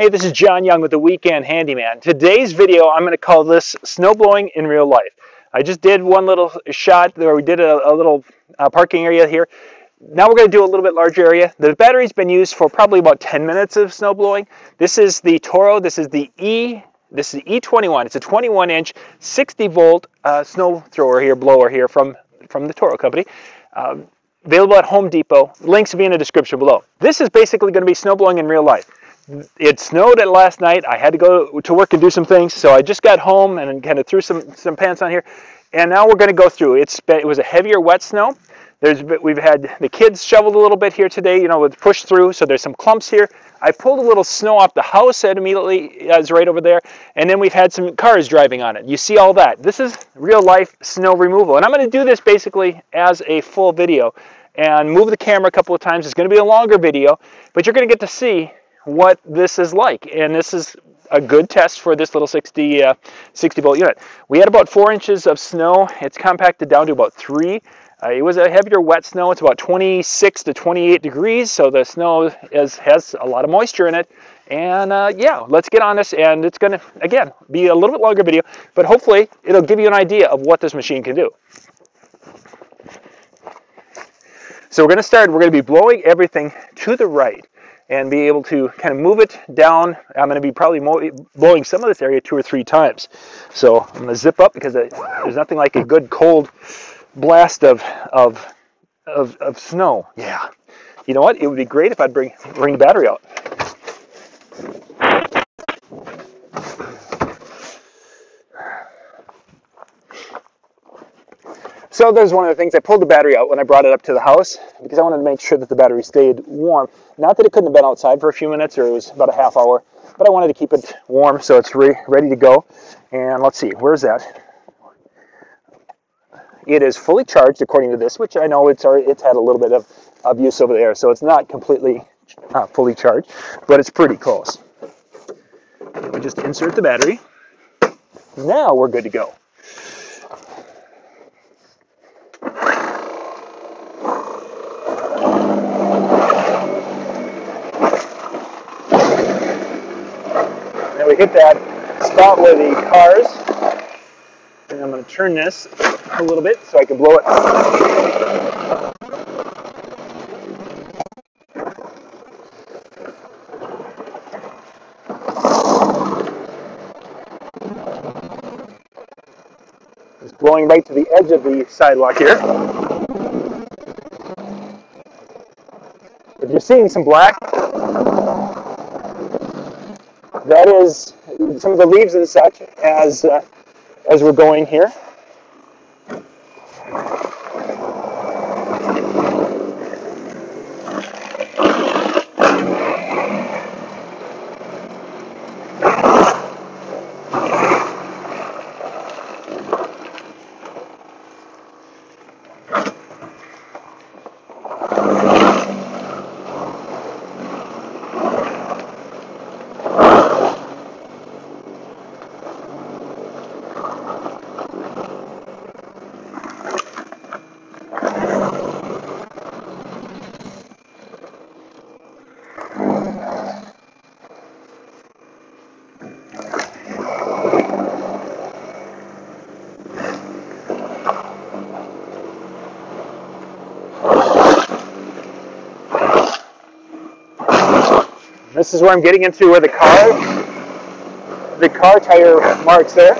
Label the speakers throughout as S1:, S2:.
S1: Hey, this is John Young with the Weekend Handyman. Today's video, I'm going to call this snowblowing in real life. I just did one little shot where we did a, a little uh, parking area here. Now we're going to do a little bit larger area. The battery's been used for probably about 10 minutes of snowblowing. This is the Toro. This is the E. This is the E21. It's a 21 inch, 60 volt uh, snow thrower here, blower here from, from the Toro company. Um, available at Home Depot. Links will be in the description below. This is basically going to be snowblowing in real life it snowed at last night. I had to go to work and do some things, so I just got home and kind of threw some some pants on here. And now we're going to go through. It's it was a heavier wet snow. There's we've had the kids shoveled a little bit here today. You know, with push through. So there's some clumps here. I pulled a little snow off the house that immediately is right over there, and then we've had some cars driving on it. You see all that. This is real life snow removal, and I'm going to do this basically as a full video and move the camera a couple of times. It's going to be a longer video, but you're going to get to see what this is like. And this is a good test for this little 60, uh, 60 volt unit. We had about four inches of snow. It's compacted down to about three. Uh, it was a heavier wet snow. It's about 26 to 28 degrees, so the snow is, has a lot of moisture in it. And uh, yeah, let's get on this. And it's going to, again, be a little bit longer video, but hopefully it'll give you an idea of what this machine can do. So we're going to start, we're going to be blowing everything to the right and be able to kind of move it down. I'm going to be probably blowing some of this area two or three times. So I'm going to zip up because there's nothing like a good cold blast of, of, of, of snow. Yeah. You know what? It would be great if I'd bring, bring the battery out. So there's one of the things, I pulled the battery out when I brought it up to the house because I wanted to make sure that the battery stayed warm. Not that it couldn't have been outside for a few minutes or it was about a half hour, but I wanted to keep it warm so it's re ready to go. And let's see, where's that? It is fully charged according to this, which I know it's already, it's had a little bit of, of use over there, so it's not completely uh, fully charged, but it's pretty close. We just insert the battery. Now we're good to go. Hit that spot where the cars, and I'm going to turn this a little bit so I can blow it. It's blowing right to the edge of the sidewalk here. If you're seeing some black, is some of the leaves and such as uh, as we're going here. This is where I'm getting into where the car, the car tire marks there.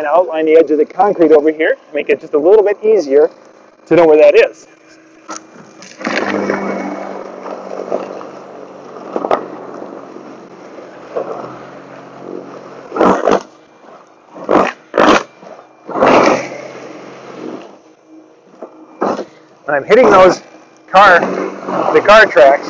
S1: and outline the edge of the concrete over here, make it just a little bit easier to know where that is. I'm hitting those car, the car tracks,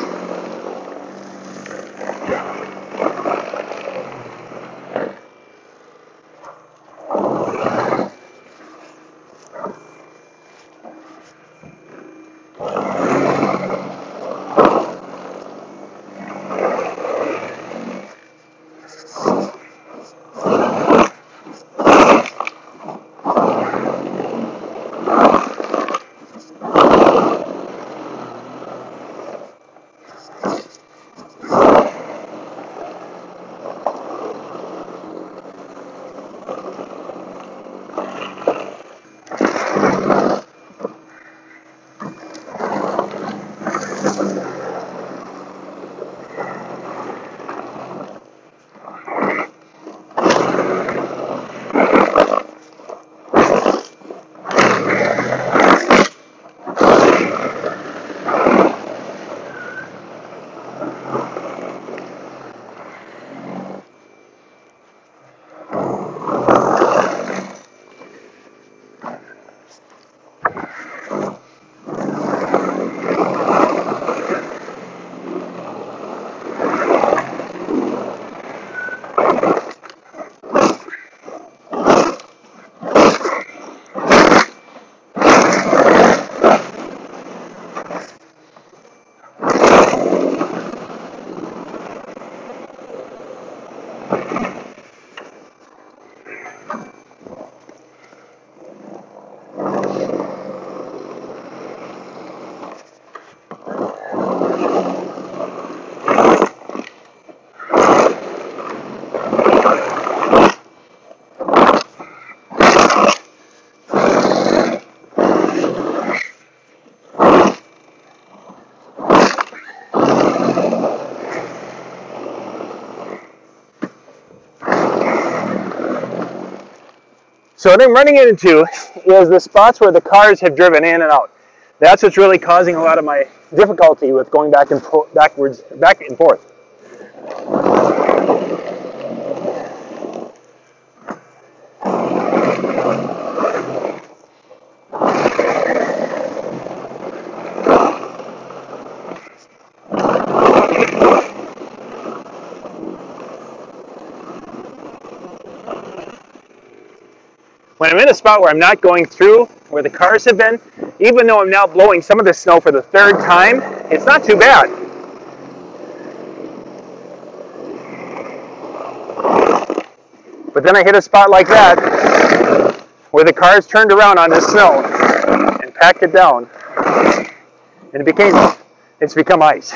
S1: So what I'm running into is the spots where the cars have driven in and out. That's what's really causing a lot of my difficulty with going back and backwards, back and forth. When I'm in a spot where I'm not going through where the cars have been, even though I'm now blowing some of the snow for the third time, it's not too bad. But then I hit a spot like that where the cars turned around on this snow and packed it down and it became it's become ice.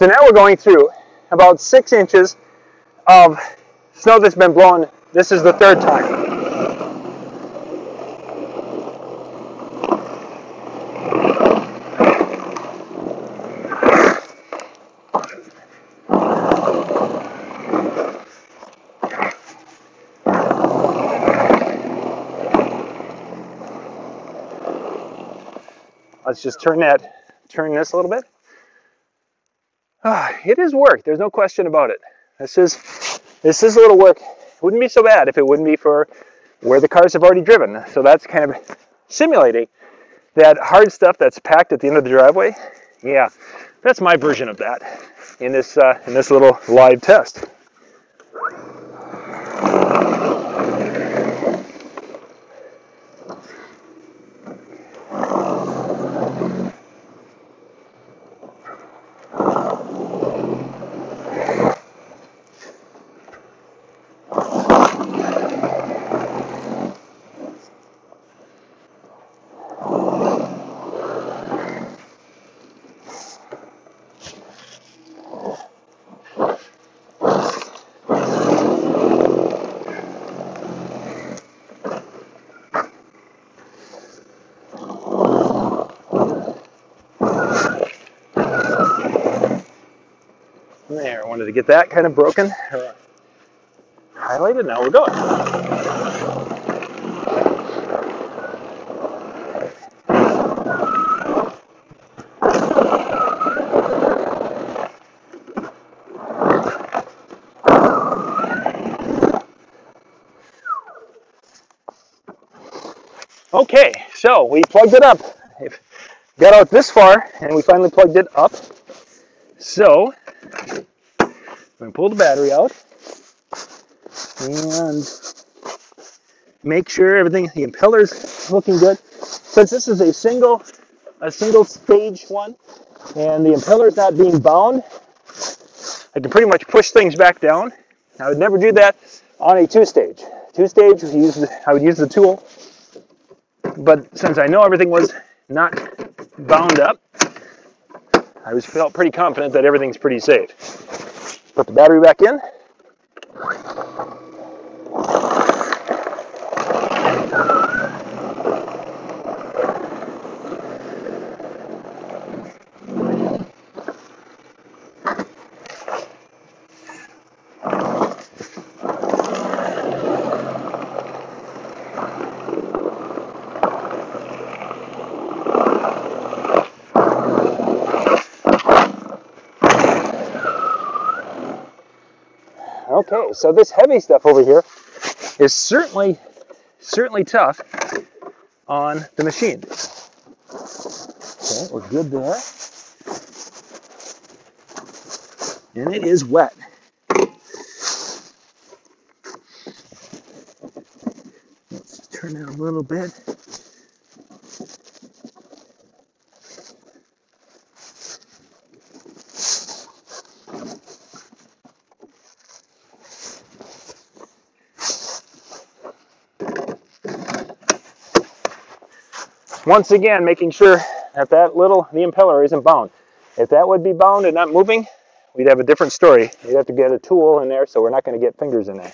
S1: So now we're going through about six inches of snow that's been blown. This is the third time. Let's just turn that, turn this a little bit. It is work. There's no question about it. This is this is a little work. It wouldn't be so bad if it wouldn't be for where the cars have already driven. So that's kind of simulating that hard stuff that's packed at the end of the driveway. Yeah, that's my version of that in this uh, in this little live test. wanted to get that kind of broken, highlighted. Now we're going. Okay, so we plugged it up. Got out this far and we finally plugged it up. So, to pull the battery out and make sure everything, the impeller's is looking good. Since this is a single, a single stage one and the impeller's not being bound, I can pretty much push things back down. I would never do that on a two stage. Two stage, I would use the tool but since I know everything was not bound up, I was felt pretty confident that everything's pretty safe. Put the battery back in. Okay, so this heavy stuff over here is certainly, certainly tough on the machine. Okay, we're good there. And it is wet. Let's turn it a little bit. Once again, making sure that that little, the impeller isn't bound. If that would be bound and not moving, we'd have a different story. You'd have to get a tool in there, so we're not going to get fingers in there.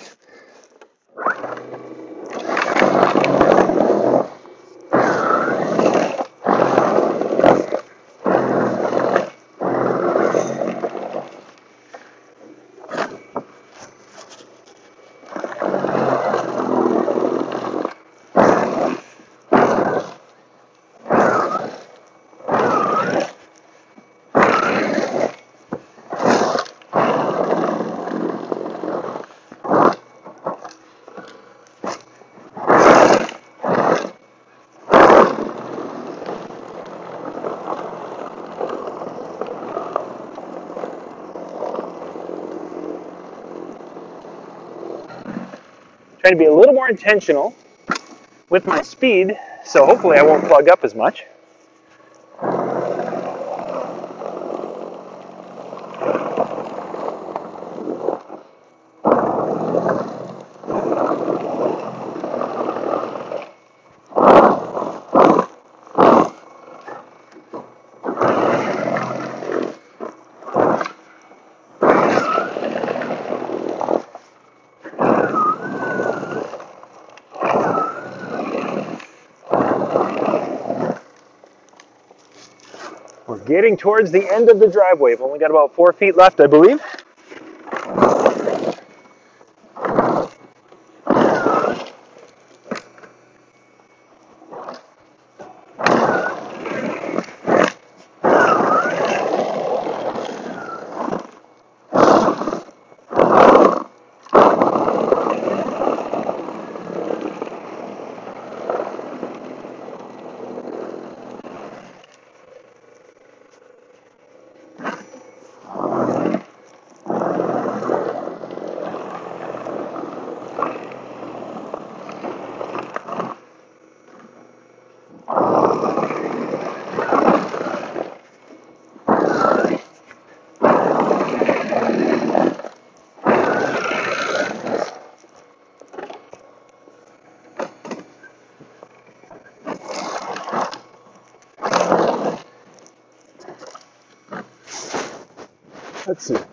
S1: Trying to be a little more intentional with my speed, so hopefully I won't plug up as much. Getting towards the end of the driveway. We've only got about four feet left, I believe. Let's see.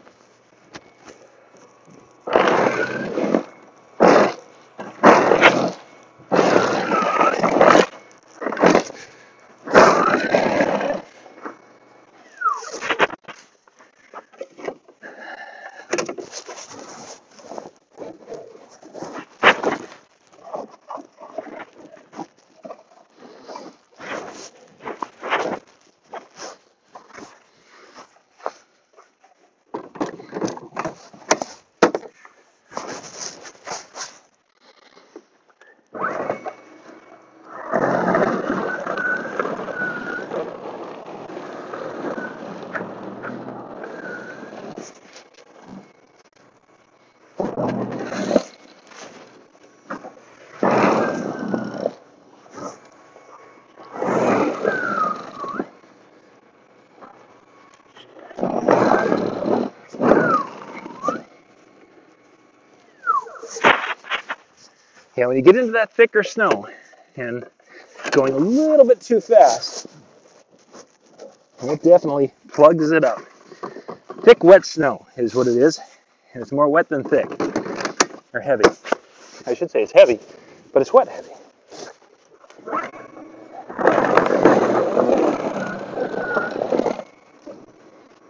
S1: Yeah, when you get into that thicker snow and going a little bit too fast, it definitely plugs it up. Thick, wet snow is what it is, and it's more wet than thick or heavy. I should say it's heavy, but it's wet heavy.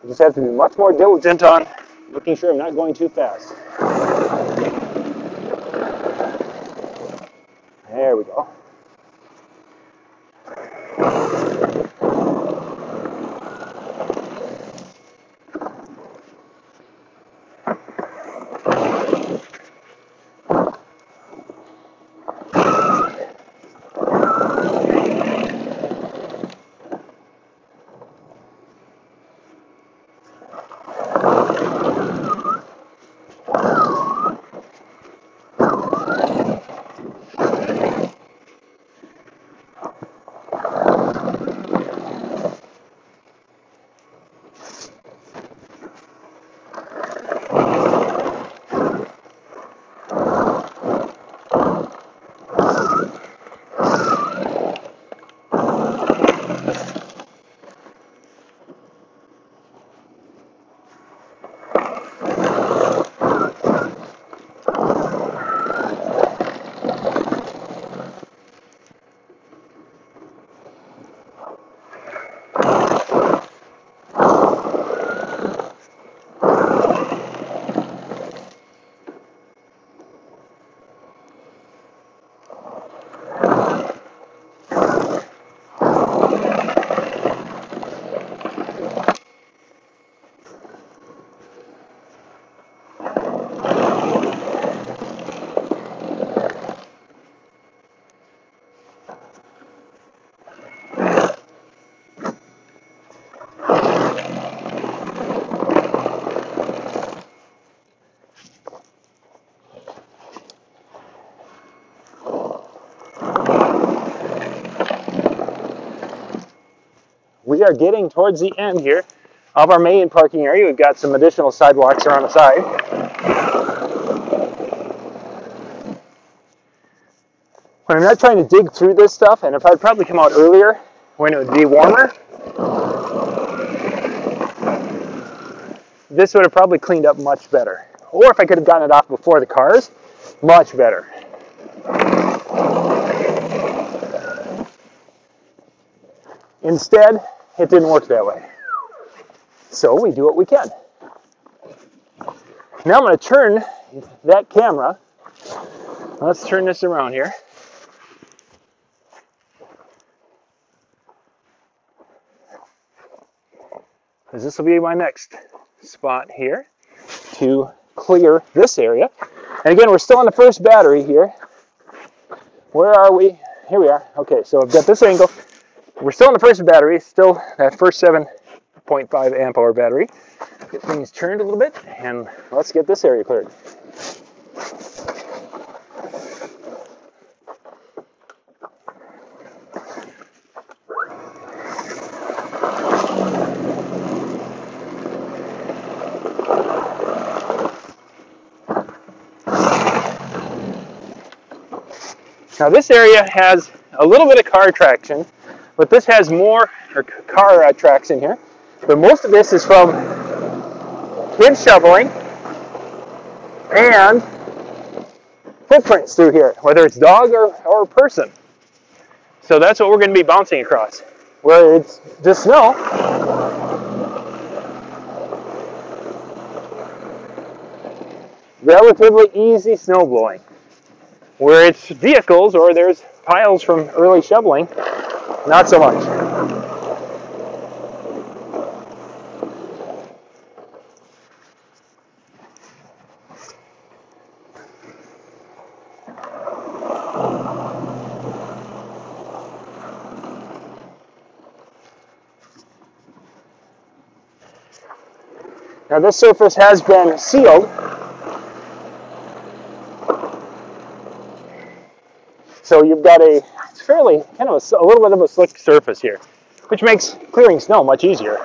S1: You just have to be much more diligent on making sure I'm not going too fast. We are getting towards the end here of our main parking area. We've got some additional sidewalks around the side. When I'm not trying to dig through this stuff, and if I'd probably come out earlier when it would be warmer, this would have probably cleaned up much better. Or if I could have gotten it off before the cars, much better. Instead, it didn't work that way. So we do what we can. Now I'm going to turn that camera. Let's turn this around here. Because this will be my next spot here to clear this area. And again, we're still on the first battery here. Where are we? Here we are. Okay, so I've got this angle. We're still in the first battery, still that first 7.5 amp hour battery. Get things turned a little bit, and let's get this area cleared. Now this area has a little bit of car traction but this has more or car uh, tracks in here. But most of this is from kids shoveling and footprints through here, whether it's dog or, or person. So that's what we're going to be bouncing across. Where it's just snow, relatively easy snow blowing. Where it's vehicles or there's piles from early shoveling, not so much. Now this surface has been sealed. So you've got a fairly kind of a, a little bit of a slick surface here, which makes clearing snow much easier.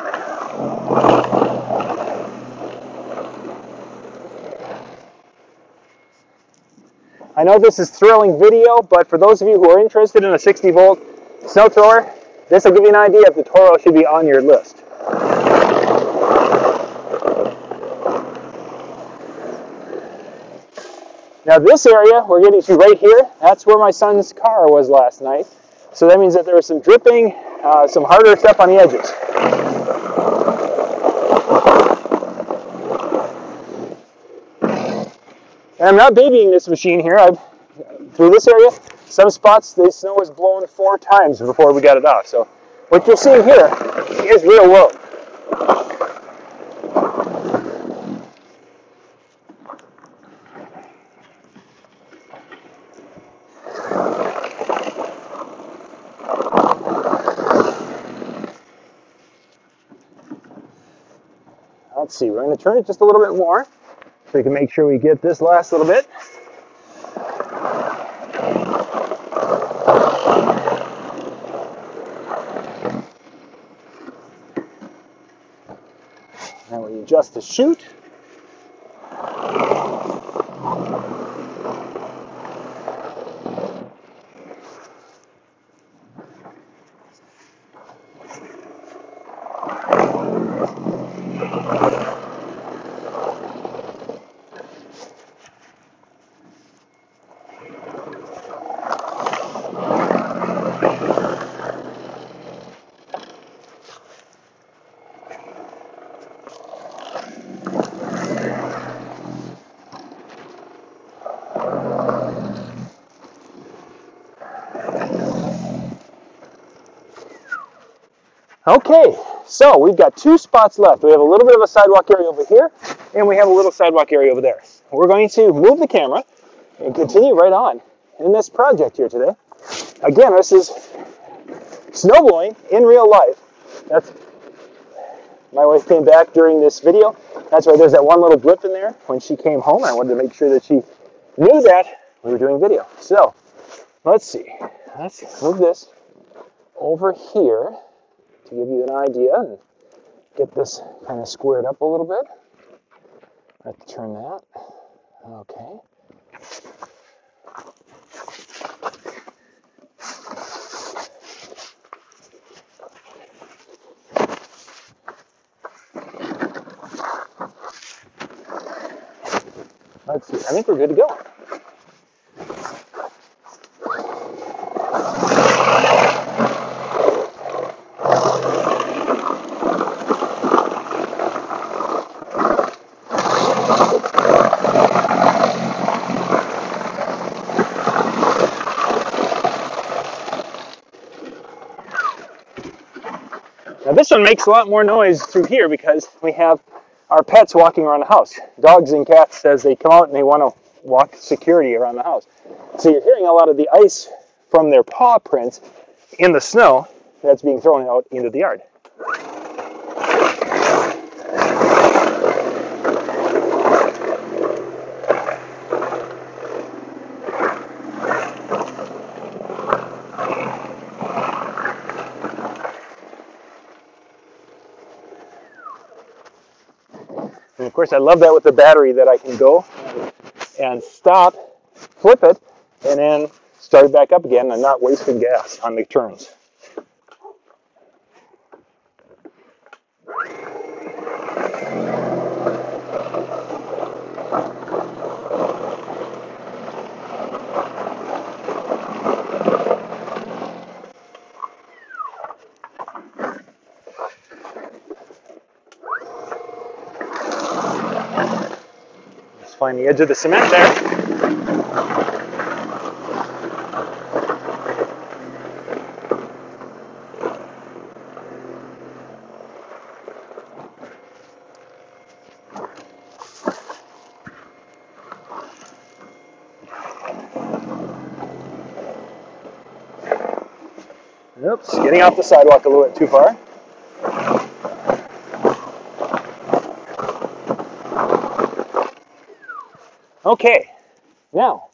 S1: I know this is thrilling video, but for those of you who are interested in a 60 volt snow thrower, this will give you an idea if the Toro should be on your list. Now this area we're getting to right here, that's where my son's car was last night. So that means that there was some dripping, uh, some harder stuff on the edges. And I'm not babying this machine here. I've, through this area, some spots the snow was blown four times before we got it off. So what you're seeing here is real world. See, we're going to turn it just a little bit more so we can make sure we get this last little bit. Now we adjust the chute. Okay, so we've got two spots left. We have a little bit of a sidewalk area over here, and we have a little sidewalk area over there. We're going to move the camera and continue right on in this project here today. Again, this is snowblowing in real life. That's my wife came back during this video. That's why there's that one little blip in there when she came home. I wanted to make sure that she knew that we were doing video. So let's see. Let's move this over here to give you an idea and get this kind of squared up a little bit. I have to turn that. Okay. Let's see. I think we're good to go. Now this one makes a lot more noise through here because we have our pets walking around the house. Dogs and cats as they come out and they want to walk security around the house. So you're hearing a lot of the ice from their paw prints in the snow that's being thrown out into the yard. Course, I love that with the battery that I can go and stop, flip it, and then start it back up again and not wasting gas on the turns. Find the edge of the cement there. Oops, getting off the sidewalk a little bit too far. Okay, now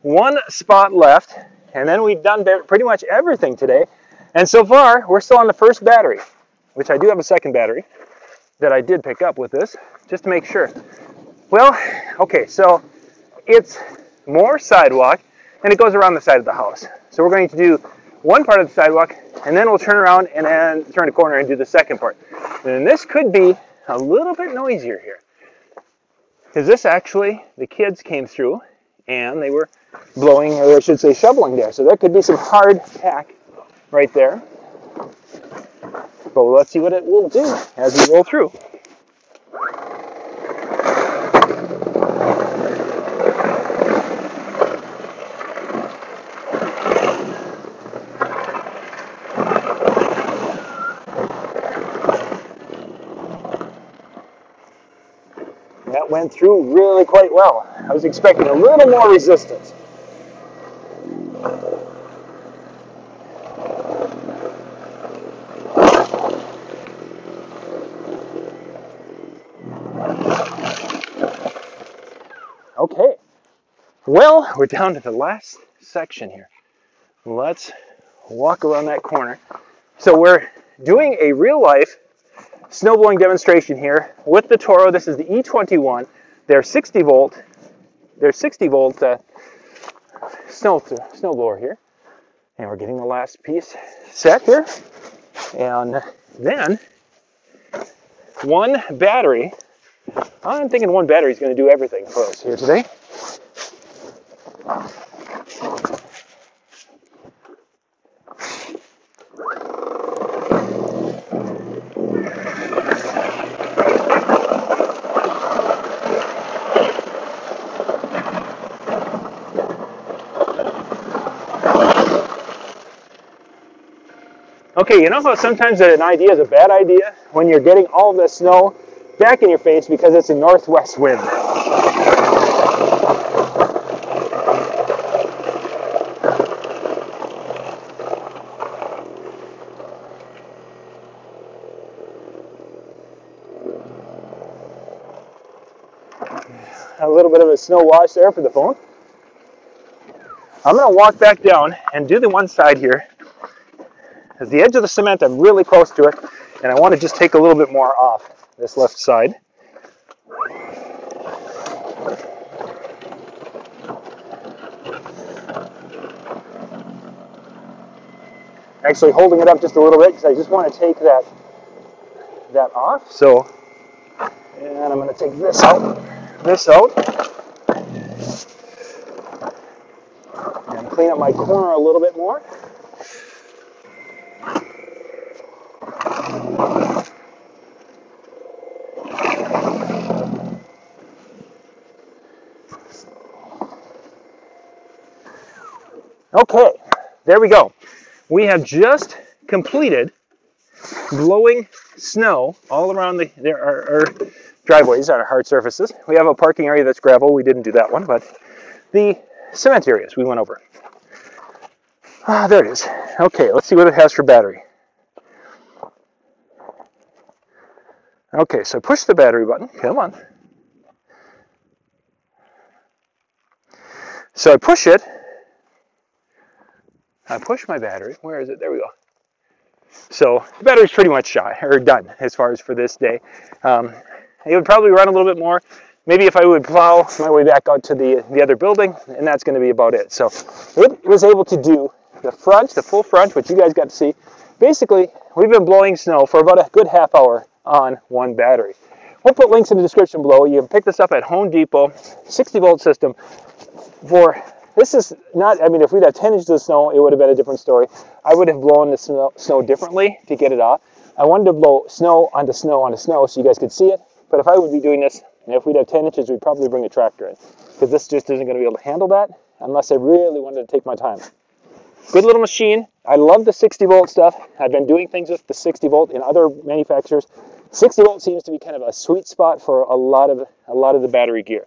S1: one spot left, and then we've done pretty much everything today. And so far, we're still on the first battery, which I do have a second battery that I did pick up with this, just to make sure. Well, okay, so it's more sidewalk, and it goes around the side of the house. So we're going to do one part of the sidewalk, and then we'll turn around and then turn a corner and do the second part. And this could be a little bit noisier here. Because this actually, the kids came through and they were blowing, or I should say shoveling there. So there could be some hard pack right there. But let's see what it will do as we roll through. That went through really quite well. I was expecting a little more resistance. Okay, well, we're down to the last section here. Let's walk around that corner. So we're doing a real life snowblowing demonstration here with the Toro. This is the E21. They're 60 volt. They're 60 volt uh, snow snowblower here, and we're getting the last piece set here. And then one battery. I'm thinking one battery is going to do everything for us here today. Okay, you know how sometimes an idea is a bad idea when you're getting all the snow back in your face because it's a northwest wind. A little bit of a snow wash there for the phone. I'm going to walk back down and do the one side here the edge of the cement, I'm really close to it, and I want to just take a little bit more off this left side. Actually holding it up just a little bit because I just want to take that that off. So, and I'm going to take this out, this out, and clean up my corner a little bit more. Okay, there we go. We have just completed blowing snow all around the there are driveways, our hard surfaces. We have a parking area that's gravel. We didn't do that one, but the cement areas we went over. Ah, there it is. Okay, let's see what it has for battery. Okay, so push the battery button. Come on. So I push it, I push my battery. Where is it? There we go. So the battery's pretty much shot or done as far as for this day. Um, it would probably run a little bit more. Maybe if I would plow my way back out to the the other building, and that's going to be about it. So it was able to do the front, the full front, which you guys got to see. Basically, we've been blowing snow for about a good half hour on one battery. We'll put links in the description below. You can pick this up at Home Depot, 60 volt system for this is not, I mean, if we'd have 10 inches of snow, it would have been a different story. I would have blown the snow, snow differently to get it off. I wanted to blow snow onto snow onto snow so you guys could see it. But if I would be doing this, and if we'd have 10 inches, we'd probably bring a tractor in. Because this just isn't going to be able to handle that unless I really wanted to take my time. Good little machine. I love the 60 volt stuff. I've been doing things with the 60 volt in other manufacturers. 60 volt seems to be kind of a sweet spot for a lot of a lot of the battery gear.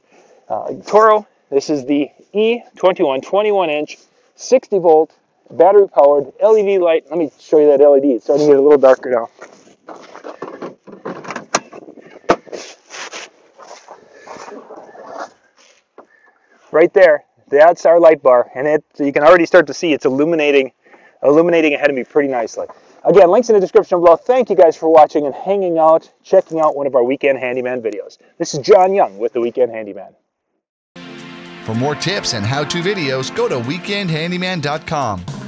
S1: Uh, Toro this is the E21 21 inch 60 volt battery powered LED light. Let me show you that LED. It's starting to get a little darker now. Right there, that's our light bar, and it so you can already start to see it's illuminating, illuminating ahead of me pretty nicely. Again, links in the description below. Thank you guys for watching and hanging out, checking out one of our Weekend Handyman videos. This is John Young with the Weekend Handyman.
S2: For more tips and how to videos, go to weekendhandyman.com.